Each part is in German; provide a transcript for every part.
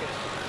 ticket.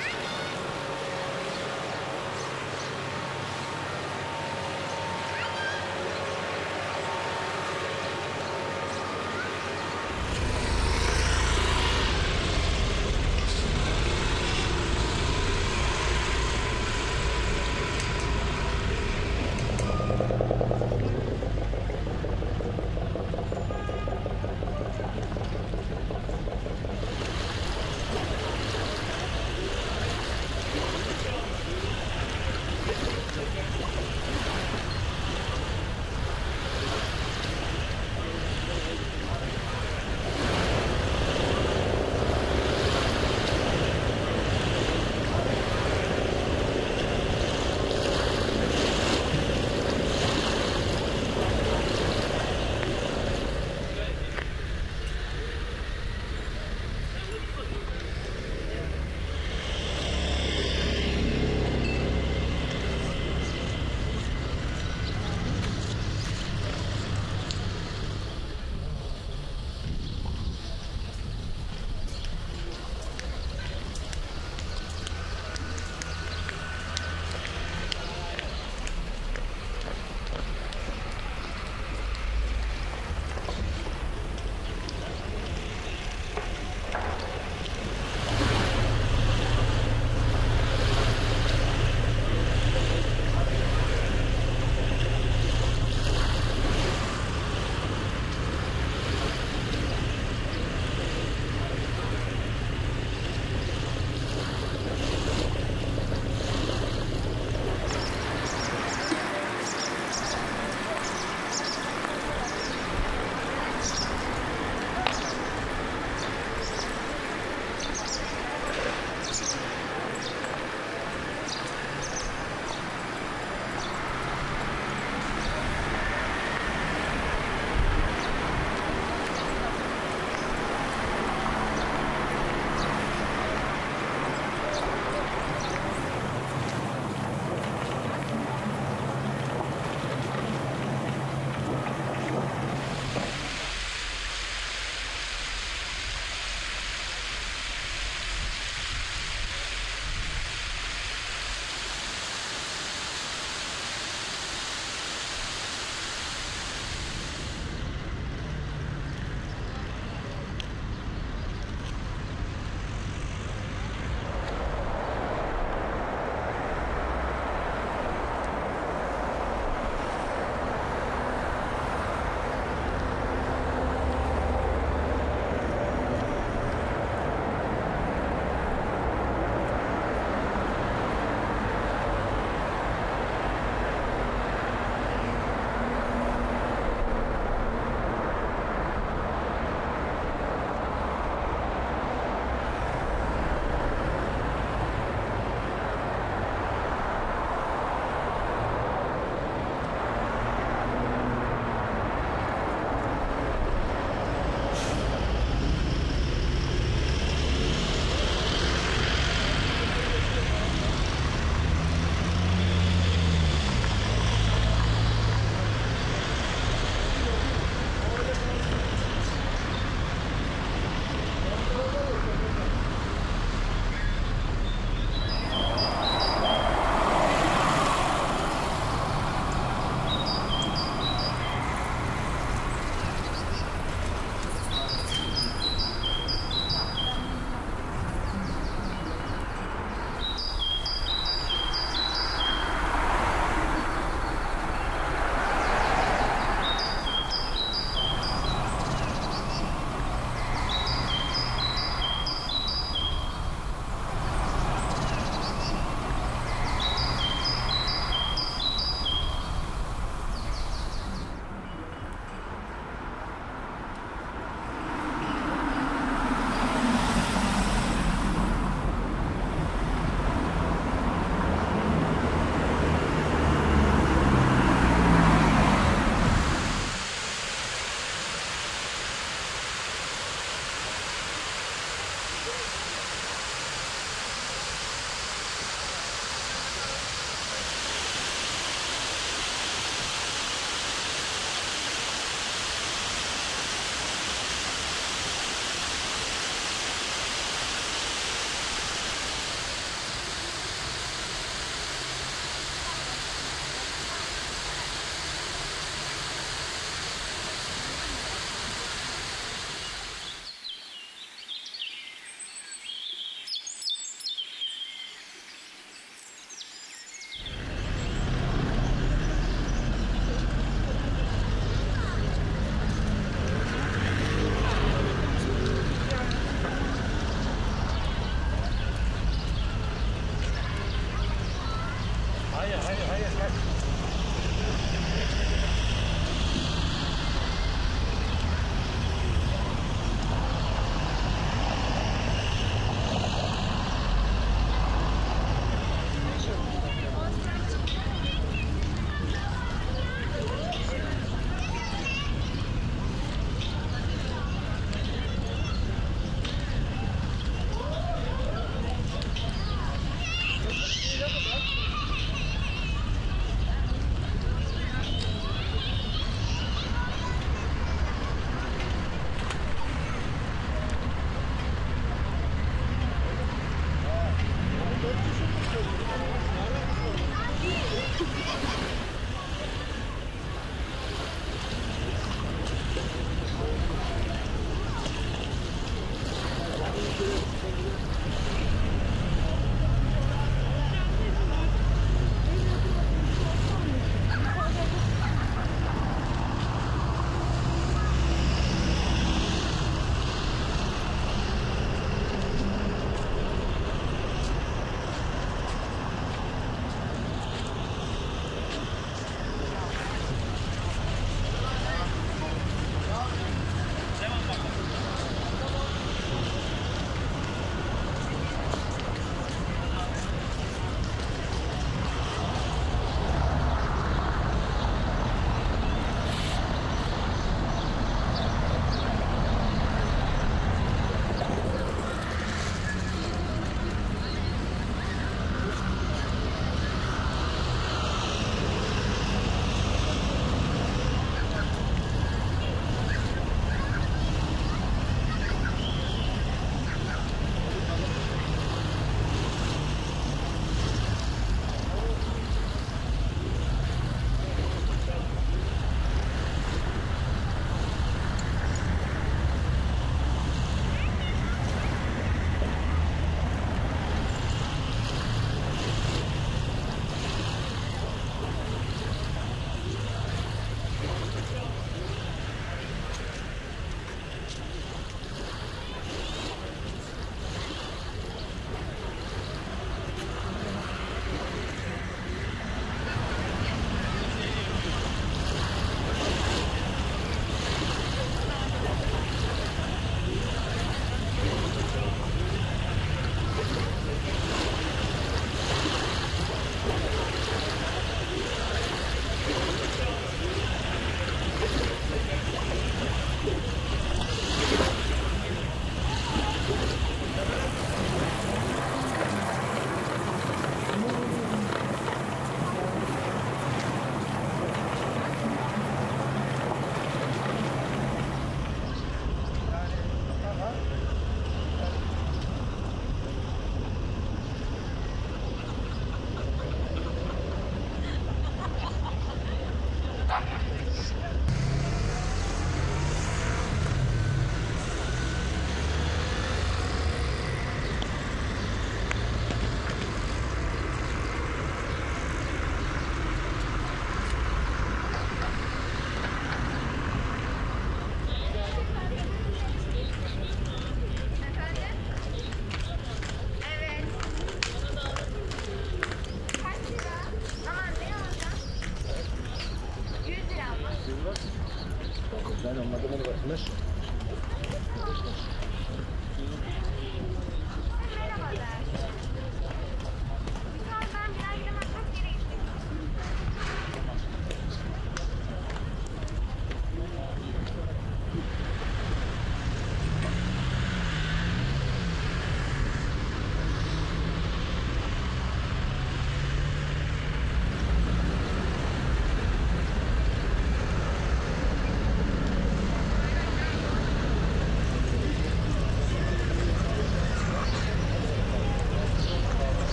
ja, ja, ja, ja.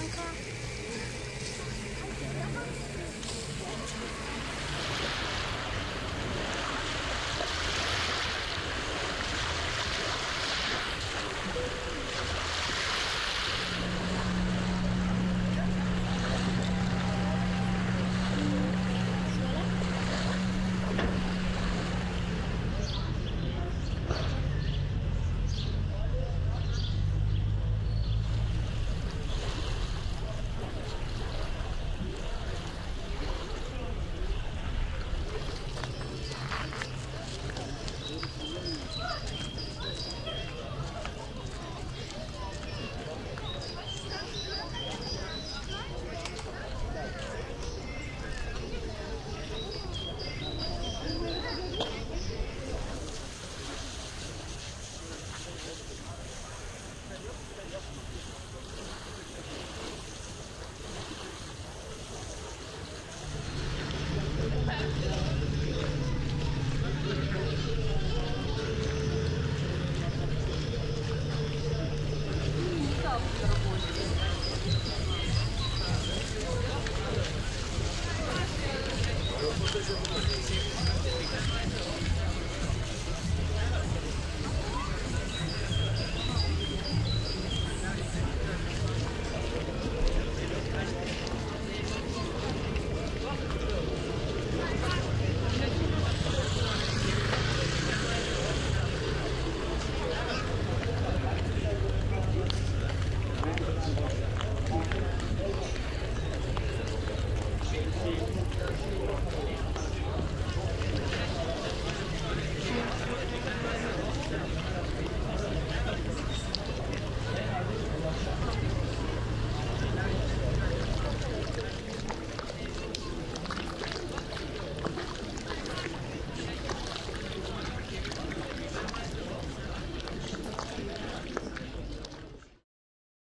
bunker?